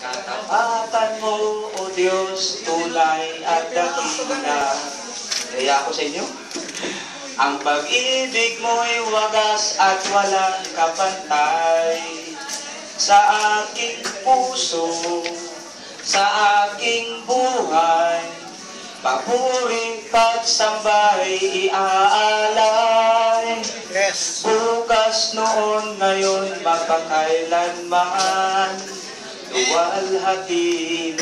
Katapatan mo, O Diyos, tunay at dakila. Kaya ako sa inyo. Ang pag-ibig mo'y wagas at walang kapantay sa aking puso, sa aking buhay. Papuri pagsambay iaalay. Yes. Bukas noon ngayon mapakailanman والهتيم